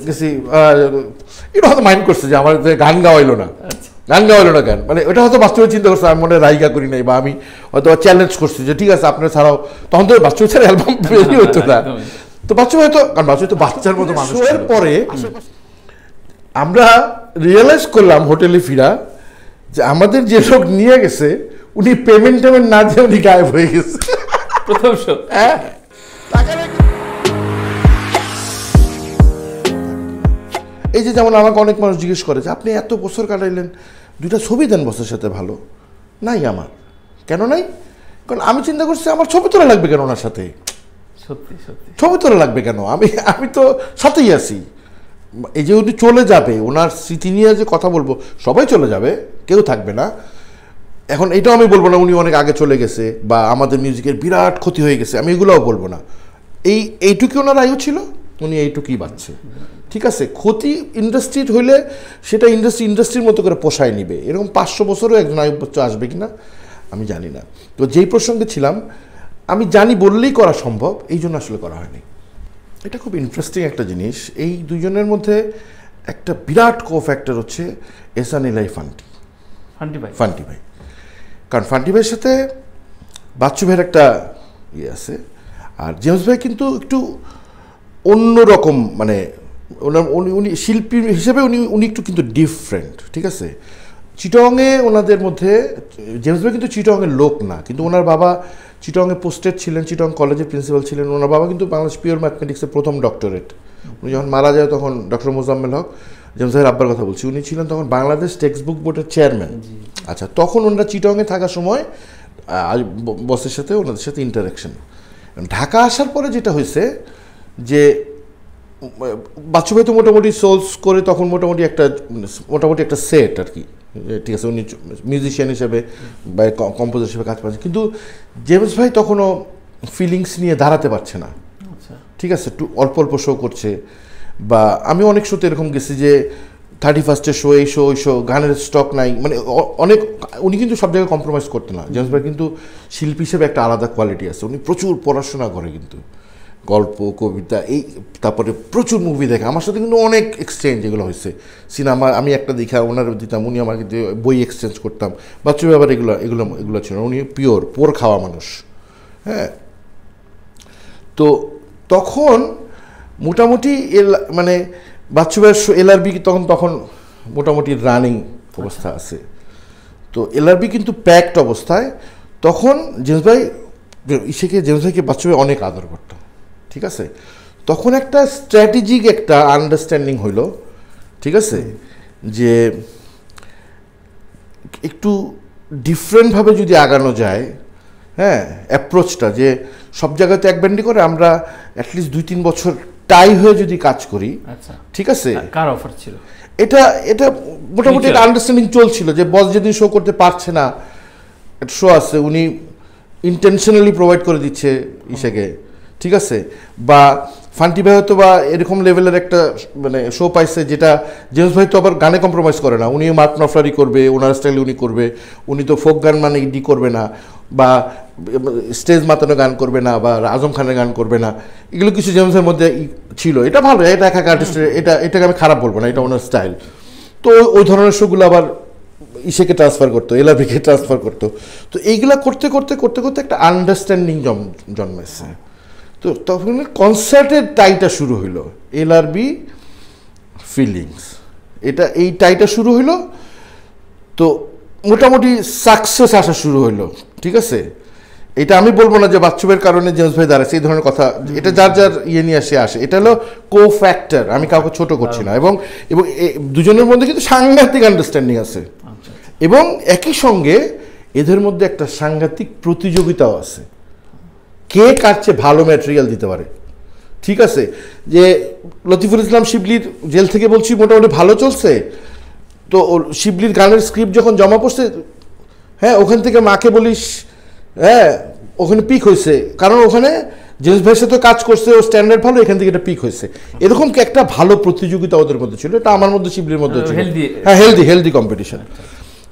গেছি আহ, এটা হয়তো মাইন্ড করছে যে আমার গান গাওয়াইলো না। গান গাওয়াইলো না কেন? মানে এটা হয়তো বাস্তবে চিন্তা করছে আমি করি নাই বা আমি হয়তো চ্যালেঞ্জ করছি যে ঠিক আছে আপনার ছাড়াও তখন তো বাস্তব ছাড়া অ্যালবাম বেরিয়ে হতো না। তো বাচ্চা হয়তো কারণ বাচ্চা তো বাচ্চার মতো মানুষ এর পরে আমরা রিয়েলাইজ করলাম হোটেলে ফিরা যে আমাদের যে লোক নিয়ে গেছে উনি পেমেন্ট টেমেন্ট না দিয়ে উনি গায়েব হয়ে গেছে। প্রথম শো হ্যাঁ। এই যে যেমন আমাকে অনেক মানুষ জিজ্ঞেস করে যে আপনি এত বছর কাটাইলেন দুইটা ছবি দেন বসের সাথে ভালো। নাই আমার। কেন নাই? কারণ আমি চিন্তা করছি আমার ছবি তোলা লাগবে কেন ওনার সাথে? সত্যি সত্যি। ছবি তোলা লাগবে কেন? আমি আমি তো সাথেই আছি। এই যে উনি চলে যাবে ওনার স্মৃতি নিয়ে যে কথা বলব সবাই চলে যাবে কেউ থাকবে না। এখন এটাও আমি বলব না উনি অনেক আগে চলে গেছে বা আমাদের মিউজিকের বিরাট ক্ষতি হয়ে গেছে আমি এগুলোও বলব না। এই এইটুকু ওনার আয়ু ছিল? উনি এইটুকুই বাঁচছে। ঠিক আছে? ক্ষতি ইন্ডাস্ট্রির হইলে সেটা ইন্ডাস্ট্রি ইন্ডাস্ট্রির মতো করে পোষায় নিবে। এরকম পাঁচশো বছরও একজন আয়ু বচ্চা আসবে কিনা আমি জানি না। তো যেই প্রসঙ্গে ছিলাম আমি জানি বললেই করা সম্ভব এই জন্য আসলে করা হয়নি। এটা খুব ইন্টারেস্টিং একটা জিনিস। এই দুজনের মধ্যে একটা বিরাট কো ফ্যাক্টর হচ্ছে এসান ইলাই ফান্টি। ফান্টি ভাই। ফান্টি ভাই। কারণ ফান্টি ভাইয়ের সাথে বাচ্চু ভাইয়ের একটা ইয়ে আছে। আর জেমস ভাই কিন্তু একটু অন্য রকম মানে ওনার উনি উনি শিল্পী হিসেবে উনি উনি একটু কিন্তু ডিফারেন্ট ঠিক আছে? চিটংয়ে ওনাদের মধ্যে জেমস ভাই কিন্তু চিটংয়ের লোক না কিন্তু ওনার বাবা চিটংয়ে পোস্টেড ছিলেন চিটং কলেজের প্রিন্সিপাল ছিলেন ওনার বাবা কিন্তু বাংলাদেশ পিওর ম্যাথমেটিক্সের প্রথম ডক্টরেট উনি যখন মারা যায় তখন ডক্টর মোজাম্মেল হক জেমস ভাইয়ের আব্বার কথা বলছি উনি ছিলেন তখন বাংলাদেশ টেক্সট বুক বোর্ডের চেয়ারম্যান আচ্ছা তখন ওনারা চিটংয়ে থাকার সময় বসের সাথে ওনাদের সাথে ইন্টারাকশন ঢাকা আসার পরে যেটা হয়েছে যে বাচ্চু ভাই তো মোটামুটি সোলস করে তখন মোটামুটি একটা মোটামুটি একটা সেট আর কি। ঠিক আছে উনি মিউজিশিয়ান হিসেবে বা কম্পোজার হিসেবে কাজ পাচ্ছেন কিন্তু জেমস ভাই তখনও ফিলিংস নিয়ে দাঁড়াতে পারছে না। আচ্ছা। ঠিক আছে একটু অল্প অল্প শো করছে। বা আমি অনেক শোতে এরকম গেছি যে থার্টি ফার্স্টের শো এই শো ওই শো গানের স্টক নাই। মানে অনেক উনি কিন্তু সব জায়গায় কম্প্রোমাইজ করতেন না। জেমস ভাই কিন্তু শিল্পী হিসেবে একটা আলাদা কোয়ালিটি আছে। উনি প্রচুর পড়াশোনা করে কিন্তু। গল্প, কবিতা, এই তারপরে প্রচুর মুভি দেখা। আমার সাথে কিন্তু অনেক এক্সচেঞ্জ এগুলো হয়েছে। সিনেমা আমি একটা দেখা, ওনার দিতাম উনি আমাকে বই এক্সচেঞ্জ করতাম, বাচ্চু ব্যাপার এগুলো এগুলো এগুলো ছিল। উনি পিওর পোর খাওয়া মানুষ। হ্যাঁ? তো তখন মোটামুটি এল মানে বাচ্চু এলআরবি তখন তখন মোটামুটি রানিং অবস্থা আছে। তো এলআরবি কিন্তু প্যাকড অবস্থায়। তখন জেমস ভাই, ইসেকে, জেমস ভাইকে বাচ্চু অনেক আদর করত। ঠিক আছে? তখন একটা স্ট্র্যাটেজিক একটা আন্ডারস্ট্যান্ডিং হইল ঠিক আছে? যে একটু ডিফারেন্টভাবে যদি আগানো যায় হ্যাঁ অ্যাপ্রোচটা যে সব জায়গাতে এক ব্যান্ডি করে আমরা অ্যাটলিস্ট দুই তিন বছর টাই হয়ে যদি কাজ করি আচ্ছা। ঠিক আছে? কার অফার ছিল? এটা এটা মোটামুটি একটা আন্ডারস্ট্যান্ডিং চলছিল যে বস যেদিন শো করতে পারছে না একটা শো আছে উনি ইন্টেনশনালি প্রোভাইড করে দিচ্ছে ইসেকে ঠিক আছে? বা ফান্টি ভাই হয়তো বা এরকম লেভেলের একটা মানে শো পাইছে যেটা জেমস ভাই তো আবার গানে কম্প্রোমাইজ করে না। উনি মার্ক নফরারি করবে ওনার স্টাইলে উনি করবে। উনি তো ফোক গান মানে ইডি করবে না বা স্টেজ মাতানো গান করবে না বা আজম খানের গান করবে না। এগুলো কিছু জেমসের মধ্যে ছিল। এটা ভালো, এটা একা আর্টিস্টের এটা, এটাকে আমি খারাপ বলব না, এটা ওনার স্টাইল তো ওই- ধরনের শোগুলো আবার ইসেকে ট্রান্সফার করতো, এলাবিকে ট্রান্সফার করতো। তো এইগুলা করতে করতে করতে করতে একটা আন্ডারস্ট্যান্ডিং জন্মেছে তো তখন কনসার্টের টাইটা শুরু হইল বি ফিলিংস এটা এই টাইটা শুরু হইল তো মোটামুটি সাকসেস আসা শুরু হইল ঠিক আছে? এটা আমি বলব না যে বাচ্চুবের কারণে জেমস ভাই দাঁড়াচ্ছে এই ধরনের কথা এটা যার যার ইয়ে নিয়ে আসে আসে। এটা হলো কো ফ্যাক্টর আমি কাউকে ছোট করছি না। এবং এবং এ- দুজনের মধ্যে কিন্তু সাংঘাতিক আন্ডারস্ট্যান্ডিং আছে। আচ্ছা। এবং একই সঙ্গে এদের মধ্যে একটা সাংঘাতিক প্রতিযোগিতাও আছে। কে কার চেয়ে ভালো ম্যাটেরিয়াল দিতে পারে? ঠিক আছে? যে লতিফুল ইসলাম শিবলির জেল থেকে বলছি মোটামুটি ভালো চলছে তো শিবলির গানের স্ক্রিপ্ট যখন জমা পড়ছে হ্যাঁ ওখান থেকে মাকে বলিস হ্যাঁ ওখানে পিক হয়েছে। কারণ ওখানে জেমস ভাইয়ের সাথে কাজ করছে ও স্ট্যান্ডার্ড ভালো এখান থেকে এটা পিক হয়েছে। এরকম কি একটা ভালো প্রতিযোগিতা ওদের মধ্যে ছিল? এটা আমার মধ্যে শিবলির মধ্যে ছিল। হ্যাঁ হেলদি হেলদি কম্পিটিশন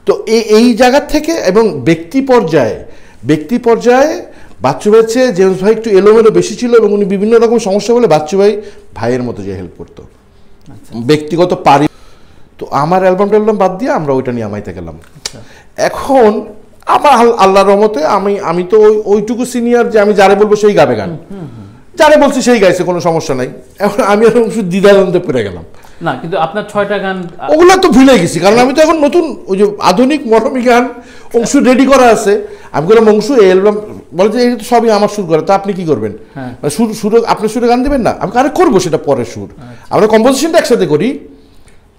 তো এই এই জায়গা থেকে এবং ব্যক্তি পর্যায়ে ব্যক্তি পর্যায়ে বাচ্চু ভাইয়ের চেয়ে জেমস ভাই একটু এলোমেলো বেশি ছিল এবং উনি বিভিন্ন রকম সমস্যা বলে বাচ্চু ভাই ভাইয়ের মতো যে হেল্প করতো। আচ্ছা। ব্যক্তিগত পারি তো আমার অ্যালবাম ট্যালবাম বাদ দিয়ে আমরা ওইটা নিয়ে আমাইতে গেলাম। আচ্ছা। এখন আমার আল- আল্লাহর রহমতে আমি আমি তো ওই ওইটুকু সিনিয়র যে আমি যারে বলব সেই গাবে গান। যারে বলছি সেই গাইছে কোনো সমস্যা নাই। এখন আমি এখন শুধু দ্বিধাদ্বন্দ্বে পড়ে গেলাম। না কিন্তু আপনার ছয়টা গান ওগুলো তো ভুলে গেছি কারণ আমি তো এখন নতুন ওই যে আধুনিক মরমী গান অংশ রেডি করা আছে। আমি বললাম অংশ এই অ্যালবাম বলে যে এটা তো সবই আমার সুর করে তা আপনি কি করবেন? হ্যাঁ। মানে সুর সুর আপনি সুরে গান দেবেন না আমি করব সেটা পরে সুর। আমরা কম্পোজিশনটা একসাথে করি।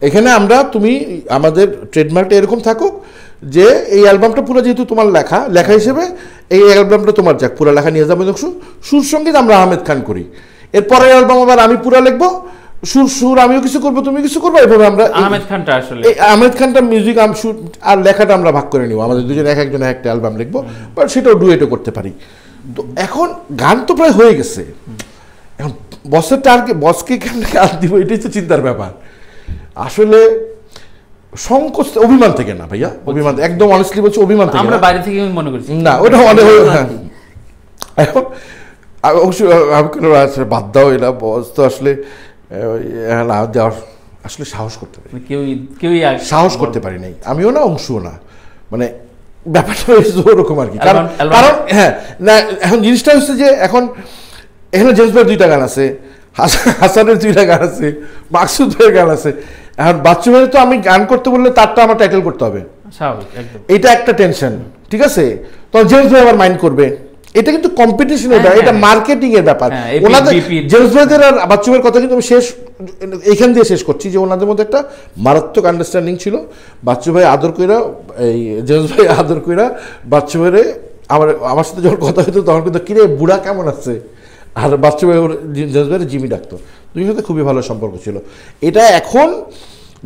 এখানে আমরা তুমি আমাদের ট্রেডমার্কটা এরকম থাকুক যে এই অ্যালবামটা পুরো যেহেতু তোমার লেখা লেখা হিসেবে এই অ্যালবামটা তোমার যাক পুরো লেখা নিয়ে যাবে সুর সুর সংগীত আমরা আহমেদ খান করি। এর পরের অ্যালবাম আবার আমি পুরো লিখব সুর সুর আমিও কিছু করব তুমি কিছু করব? এভাবে আমরা আহমেদ খানটা আসলে। আহমেদ খানটা মিউজিক আম শুট আর লেখাটা আমরা ভাগ করে নিব। আমাদের দুজন এক একজন একটা অ্যালবাম লিখব বাট সেটাও ডুয়েটও করতে পারি। তো এখন গান তো প্রায় হয়ে গেছে। এখন বসের টার্গে বসকে কেমন গান দিব? এটাই তো চিন্তার ব্যাপার। আসলে সংকোচ অভিমান থেকে না ভাইয়া। অভিমান একদম অনেস্টলি বলছি অভিমান থেকে আমরা। বাইরে থেকে মনে করছি। না ওটা অনেক হ্যাঁ। এখন আমি অবশ্য আমি কোনো বাদ দাও এলা বস তো আসলে না দেওয়ার আসলে সাহস করতে পারি। মানে কেউই কেউই সাহস করতে পারি নাই। আমিও না অংশও না। মানে ব্যাপারটা হয়েছে ওরকম আর কি। কারণ কারণ হ্যাঁ না এখন জিনিসটা হচ্ছে যে এখন এখানে জেমস ভাইয়ের দুইটা গান আছে হাসান- হাসানের দুইটা গান আছে মাকসুদ ভাইয়ের গান আছে। এখন বাচ্চু ভাইয়ের তো আমি গান করতে বললে তারটা আমার টাইটেল করতে হবে। এটা একটা টেনশন ঠিক আছে? তখন জেমস ভাই আবার মাইন্ড করবে। এটা কিন্তু কম্পিটিশনের হ্যাঁ, ব্যাপার এটা হ্যাঁ। মার্কেটিং এর ব্যাপার। হ্যাঁ, ওনাদের জেমস ভাইদের আর বাচ্চুমের কথা কিন্তু আমি শেষ এইখান দিয়ে শেষ করছি যে ওনাদের মধ্যে একটা মারাত্মক আন্ডারস্ট্যান্ডিং ছিল। বাচ্চু ভাই আদর কইরা এই জেমস ভাই আদর কইরা বাচ্চু ভাইরে আমার আমার সাথে যখন কথা হতো তখন কিন্তু কিরে বুড়া কেমন আছে? আর বাচ্চু ভাই ওর জেমস ভাইয়ের জিমি ডাকতো। দুই সাথে খুবই ভালো সম্পর্ক ছিল। এটা এখন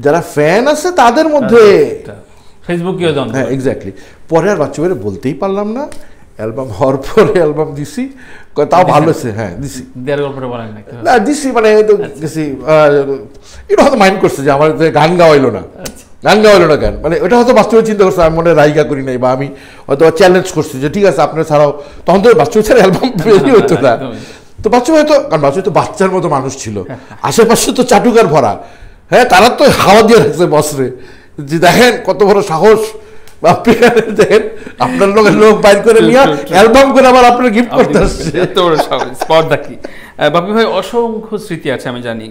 যারা ফ্যান আছে তাদের মধ্যে দ্বন্দ্ব হ্যাঁ এক্স্যাক্টলি পরে আর বাচ্চা বেড়ে বলতেই পারলাম না। অ্যালবাম হওয়ার পরে অ্যালবাম দিছি। তাও ভালো হয়েছে হ্যাঁ দিছি। দেড় গল্পটা বলেন না দিছি মানে তো গেছি আহ, এটা হয়তো মাইন্ড করছে যে আমার গান গাওয়াইলো না। আচ্ছা। গান গাওয়াইলো না কেন? মানে ওটা হয়তো বাস্তবে চিন্তা করছে আমি মনে হয় করি নাই বা আমি হয়তো চ্যালেঞ্জ করছি যে ঠিক আছে আপনার ছাড়াও তখন তো বাচ্চা ছাড়া অ্যালবাম বেরিয়ে হতো না। তো বাচ্চা হয়তো কারণ বাচ্চা তো বাচ্চার মতো মানুষ ছিল। আশেপাশে তো চাটুকার ভরা। হ্যাঁ তারা তো হাওয়া দিয়ে রাখছে বসরে যে দেখেন কত বড় সাহস। দেখেন আপনার লোকের লোক বাইর করে নিয়ে. অ্যালবাম করে আবার আপনার গিফট করতে আসছে এত বড় সাহস, স্পর্ধা কি? বাপি ভাই অসংখ্য স্মৃতি আছে আমি জানি।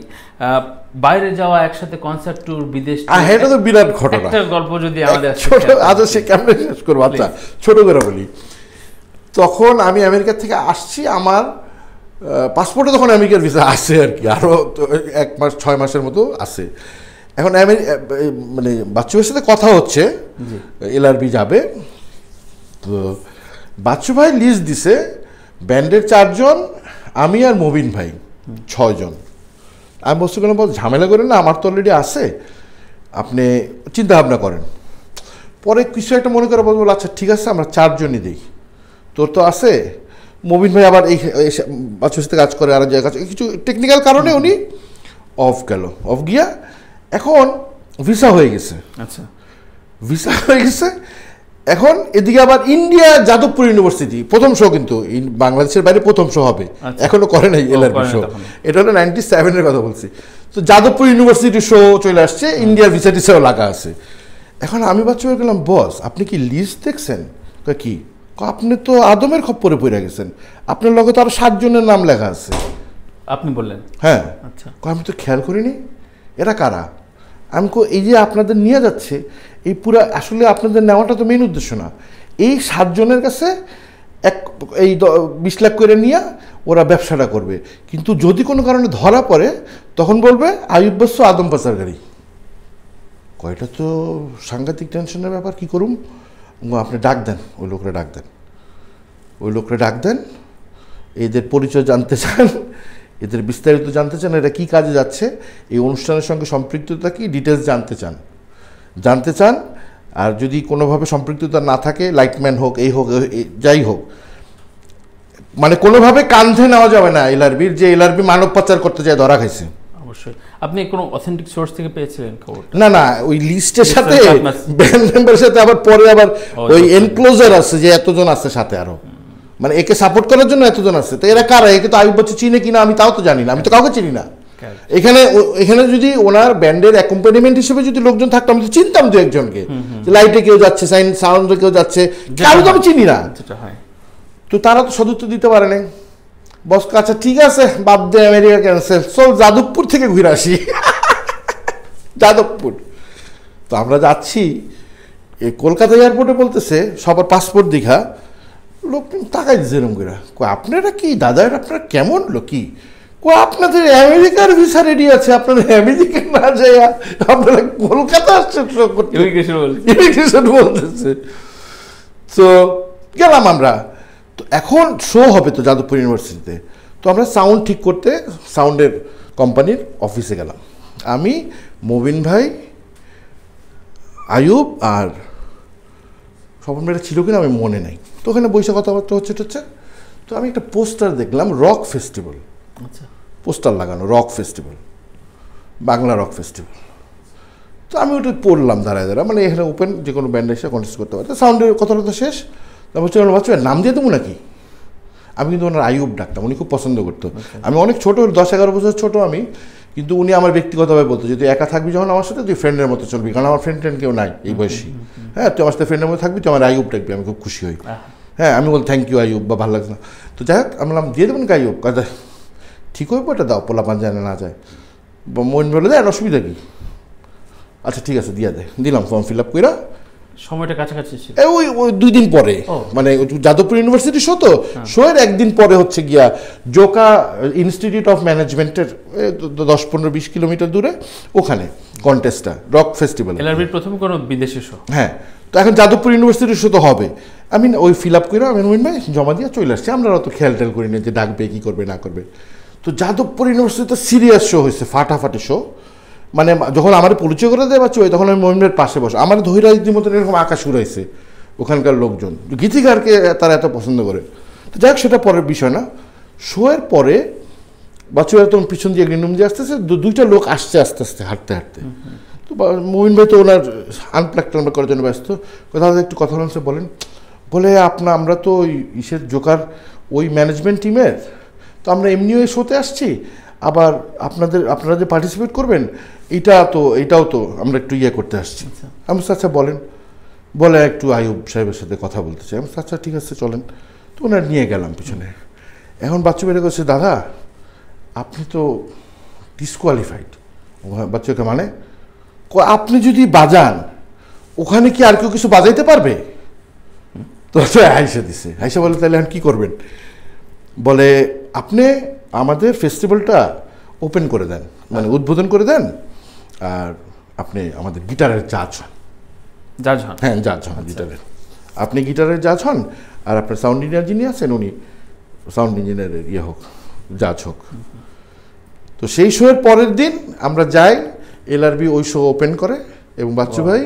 বাইরে যাওয়া একসাথে কনসার্ট ট্যুর বিদেশ এটা তো বিরাট ঘটনা। একটা গল্প যদি আমাদের ছোট আজ সে কেমনে শেষ করব? আচ্ছা ছোট করে বলি। তখন আমি আমেরিকা থেকে আসছি আমার পাসপোর্টে তখন আমেরিকার ভিসা আছে আর কি। আরও এক মাস ছয় মাসের মতো আছে। এখন মানে বাচ্চুভাইয়ের সাথে কথা হচ্ছে। এলআরবি যাবে। তো বাচ্চু ভাই লিস্ট দিছে ব্যান্ডের চারজন আমি আর মবিন ভাই ছয়জন। আমি বলছি কেন বল ঝামেলা করেন না আমার তো অলরেডি আছে। আপনি চিন্তা ভাবনা করেন। পরে কিছু একটা মনে করে বলব আচ্ছা ঠিক আছে আমরা চারজনই দিই তোর তো আছে। মবিন ভাই আবার এই বাচ্চার সাথে কাজ করে আর জায়গায় কাজ কিছু টেকনিক্যাল কারণে উনি অফ গেল। অফ গিয়া এখন ভিসা হয়ে গেছে। আচ্ছা। ভিসা হয়ে গেছে এখন এদিকে আবার ইন্ডিয়া যাদবপুর ইউনিভার্সিটি প্রথম শো কিন্তু বাংলাদেশের বাইরে প্রথম শো হবে। আচ্ছা। এখনও করে নাই এলআরবি করে নাই শো এটা হলো নাইনটি সেভেনের কথা বলছি। তো যাদবপুর ইউনিভার্সিটি শো চলে আসছে ইন্ডিয়ার ভিসা টিসাও লাগা আছে। এখন আমি বাচ্চা হয়ে গেলাম বস আপনি কি লিস্ট দেখছেন? কি? আপনি তো আদমের খপ্পরে পড়ে গেছেন। আপনার লগে তো আরও সাতজনের নাম লেখা আছে। আপনি বললেন? হ্যাঁ। আচ্ছা। আমি তো খেয়াল করিনি। এরা কারা? আমি এই যে আপনাদের নিয়ে যাচ্ছে, এই পুরা আসলে আপনাদের নেওয়াটা তো মেন উদ্দেশ্য না। এই সাতজনের কাছে এক, এই বিশ লাখ করে নিয়ে ওরা ব্যবসাটা করবে। কিন্তু যদি কোনো কারণে ধরা পড়ে, তখন বলবে আয়ুব বস্য আদম গাড়ি কয়টা তো সাংঘাতিক টেনশনের ব্যাপার, কি করুম? আপনি ডাক দেন, ওই লোকরা ডাক দেন। ওই লোকরা ডাক দেন, এদের পরিচয় জানতে চান এদের বিস্তারিত জানতে চান এরা কী কাজে যাচ্ছে এই অনুষ্ঠানের সঙ্গে সম্পৃক্ততা কি ডিটেলস জানতে চান। জানতে চান আর যদি কোনোভাবে সম্পৃক্ততা না থাকে লাইটম্যান হোক এই হোক যাই হোক মানে কোনোভাবে কান্ধে নেওয়া যাবে না এলআরবির যে এলআরবি মানব পাচার করতে যায় ধরা খাইছে। অবশ্যই। আপনি কোনো অথেন্টিক সোর্স থেকে পেয়েছিলেন খবর? না না ওই লিস্টের সাথে ব্যান্ড মেম্বারের সাথে আবার পরে আবার ওই। এনক্লোজার আছে যে এতজন আছে সাথে আরও। মানে একে সাপোর্ট করার জন্য এতজন আছে। তো এরা কারা? একে তো আয়ুব বচ্চন চিনে কিনা আমি তাও তো জানি না। আমি তো কাউকে চিনি না। এখানে এখানে যদি ওনার ব্যান্ডের অ্যাকম্পানিমেন্ট হিসেবে যদি লোকজন থাকতো আমি তো চিনতাম দু একজনকে। লাইটে কেউ যাচ্ছে সাইন সাউন্ডে কেউ যাচ্ছে কারও তো আমি চিনি না। তো তারা তো সদুত্তর দিতে পারে নাই। বস আচ্ছা ঠিক আছে বাপ দে আমেরিকা ক্যান্সেল চল যাদবপুর থেকে ঘুরে আসি। যাদবপুর। তো আমরা যাচ্ছি এই কলকাতা এয়ারপোর্টে বলতেছে সবার পাসপোর্ট দীঘা। লোক তাকাই দিচ্ছে এরকম করে আপনারা কি দাদা আপনারা কেমন লোক কি আপনাদের আমেরিকার ভিসা রেডি আছে আপনারা আমেরিকা না যায় আপনারা কলকাতা আসছেন ইমিগ্রেশন বলতেছে। তো গেলাম আমরা। তো এখন শো হবে তো যাদবপুর ইউনিভার্সিটিতে তো আমরা সাউন্ড ঠিক করতে সাউন্ডের কোম্পানির অফিসে গেলাম। আমি মবিন ভাই আয়ুব আর স্বপন মেয়েটা ছিল কিনা আমি মনে নাই। তো ওখানে বৈশাখ কথাবার্তা হচ্ছে হচ্ছে তো আমি একটা পোস্টার দেখলাম রক ফেস্টিভ্যাল। আচ্ছা। পোস্টার লাগানো rock festival Bangla rock festival. তো আমি ওটা পড়লাম দাঁড়ায় দাঁড়া মানে এখানে ওপেন যে কোনো ব্যান্ড এসে কন্টেস্ট করতে পারে। সাউন্ডের কথাটা তো শেষ তারপর চলো বাচ্চা নাম দিয়ে দেবো নাকি? আমি কিন্তু ওনার আয়ুব ডাকতাম উনি খুব পছন্দ করতো আমি অনেক ছোটো দশ এগারো বছর ছোট আমি কিন্তু উনি আমার ব্যক্তিগতভাবে বলতো যদি একা থাকবি যখন আমার সাথে তুই ফ্রেন্ডের মতো চলবি। কারণ আমার ফ্রেন্ড ট্রেন্ড কেউ নাই এই বয়সী। হ্যাঁ তুই আমার সাথে ফ্রেন্ডের মতো থাকবি তুই আমার আয়ুব ডাকবি আমি খুব খুশি হই। হ্যাঁ আমি বল থ্যাংক ইউ আয়ুব বা ভালো লাগছে না। তো যাই হোক আমি বললাম দিয়ে দেবেন কি আয়ুব কথা ঠিক হইব ওটা দাও পোলা পান জানে না যায়। বা মন বলে দেয় অসুবিধা কি? আচ্ছা ঠিক আছে দিয়া দেয় দিলাম ফর্ম ফিল আপ করে সময়টা কাছাকাছি ছিল। ওই ওই দুই দিন পরে। মানে যাদবপুর ইউনিভার্সিটি শো তো শোয়ের একদিন পরে হচ্ছে গিয়া জোকা ইনস্টিটিউট অফ ম্যানেজমেন্টের দশ পনেরো বিশ কিলোমিটার দূরে ওখানে কন্টেস্টটা রক ফেস্টিভ্যাল এলআরবির প্রথম কোনো বিদেশি শো? হ্যাঁ তো এখন যাদবপুর ইউনিভার্সিটির শো তো হবে। আমি ওই ফিল আপ করে আমি মহিন ভাই জমা দিয়ে চলে আসছি। আমরা অত খেয়াল টেয়াল করি না যে ডাকবে কী করবে, না করবে। তো যাদবপুর ইউনিভার্সিটি তো সিরিয়াস শো হয়েছে, ফাটাফাটি শো মানে যখন আমার পরিচয় করে দেওয়া চই তখন আমি মহিমের পাশে বসে। আমার ধৈরাজদের মতন এরকম আকাশ উড়াইছে, ওখানকার লোকজন। গীতিকারকে তারা এত পছন্দ করে। তো যাই হোক, সেটা পরের বিষয় না। শোয়ের পরে বাচ্চারা তখন পিছন দিয়ে গ্রিন রুম দিয়ে আসতেছে দুইটা লোক আসছে আস্তে আস্তে, হাঁটতে হাঁটতে। তো মমিন ভাই তো ওনার আনপ্লাক করার জন্য ব্যস্ত। কথা একটু কথা বলেন সে বলেন। বলে আপনা আমরা তো ওই ইসের জোকার ওই ম্যানেজমেন্ট টিমের তো আমরা এমনিও এই শোতে আসছি। আবার আপনাদের আপনারা যে পার্টিসিপেট করবেন এটা তো এটাও তো আমরা একটু ইয়ে করতে আসছি। আমি বলছি, আচ্ছা বলেন। বলে একটু আয়ুব সাহেবের সাথে কথা বলতে চাই আমি আচ্ছা ঠিক আছে চলেন। তো ওনার নিয়ে গেলাম পিছনে। এখন বাচ্চা বেড়ে করছে দাদা আপনি তো ডিসকোয়ালিফাইড বাচ্চাকে মানে আপনি যদি বাজান ওখানে কি আর কেউ কিছু বাজাইতে পারবে? তো হাইসা দিছে। হাইসা বলে তাহলে এখন কী করবেন? বলে আপনি আমাদের ফেস্টিভ্যালটা ওপেন করে দেন মানে উদ্বোধন করে দেন আর আপনি আমাদের গিটারের জাজ হন। জাজ হন? হ্যাঁ জাজ হন গিটারের। আপনি গিটারের জাজ হন আর আপনার সাউন্ড ইঞ্জিনিয়ার যিনি আছেন উনি সাউন্ড ইঞ্জিনিয়ারের ইয়ে হোক জাজ হোক। তো সেই শোয়ের পরের দিন আমরা যাই এলআরবি ওই শো ওপেন করে এবং বাচ্চু ভাই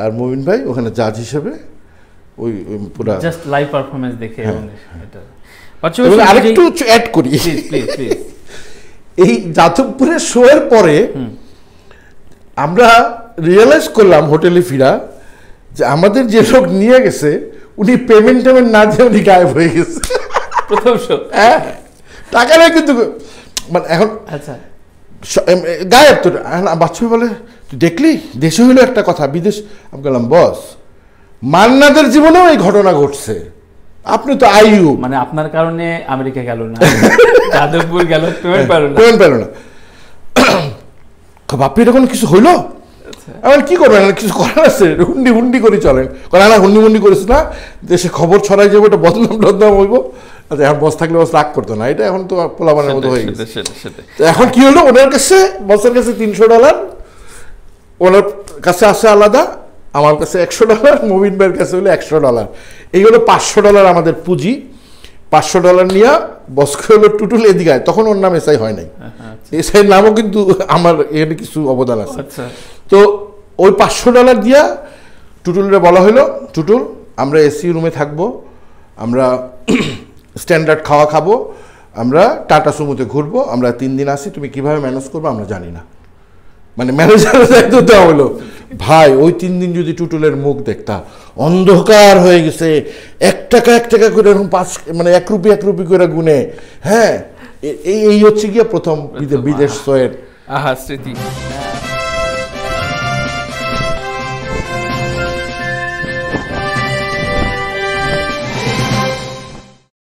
আর মমিন ভাই ওখানে জাজ হিসেবে ওই পুরা জাস্ট লাইভ পারফরমেন্স দেখে হ্যাঁ। এটা। আরেকটু অ্যাড করি। এই যাদবপুরের শোয়ের পরে আমরা রিয়েলাইজ করলাম হোটেলে ফিরা যে আমাদের যে লোক নিয়ে গেছে উনি পেমেন্ট টেমেন্ট না দিয়ে উনি গায়েব হয়ে গেছে। প্রথম শো হ্যাঁ। টাকা নেই কিন্তু মানে এখন আচ্ছা। গায়েব তো এখন বাচ্চা বলে তুই দেখলি? দেশে হইল একটা কথা বিদেশ আমি বললাম বস মান্নাদের জীবনেও এই ঘটনা ঘটছে। আপনি তো আইউ মানে আপনার কারণে আমেরিকা গেল না। যাদবপুর গেল পেমেন্ট পারো না। পেমেন্ট পেল না। বাপি কোনো কিছু হইল? আমার কি করবেন? আর কিছু করার আছে? হুন্ডি হুন্ডি করে চলেন। কারণ না হুন্ডি মুন্ডি করিস না? দেশে খবর ছড়াই যাবে এটা বদনাম টদনাম হইব। আচ্ছা এখন বস থাকলে বস রাগ করতো না। এটা এখন তো পোলাবানের মতো হয়ে গেছে। এখন কি হলো ওনার কাছে বসের কাছে তিনশো ডলার। ওনার কাছে আছে আলাদা। আমার কাছে একশো ডলার মোবিন ভাইয়ের কাছে হলো একশো ডলার। এই হলো পাঁচশো ডলার আমাদের পুঁজি। পাঁচশো ডলার নিয়ে বসকে হলো টুটুল এদিকায় তখন ওর নাম এসআই হয় নাই। হ্যাঁ, এসআইয়ের নামও কিন্তু আমার এখানে কিছু অবদান আছে। আচ্ছা। তো ওই পাঁচশো ডলার দিয়া টুটুলরে বলা হলো টুটুল আমরা এসি রুমে থাকব আমরা স্ট্যান্ডার্ড খাওয়া খাব আমরা টাটা সুমোতে ঘুরবো আমরা তিন দিন আসি তুমি কীভাবে ম্যানেজ করব আমরা জানি না। মানে ম্যানেজারের দায়িত্ব দেওয়া হলো। ভাই ওই তিন দিন যদি টুটুলের মুখ দেখতা অন্ধকার হয়ে গেছে এক টাকা এক টাকা করে এরকম পাঁচ মানে এক রুপি এক রুপি করে গুনে হ্যাঁ? এই এই হচ্ছে গিয়ে প্রথম বিদে- বিদেশ। শোয়ের আহা স্মৃতি।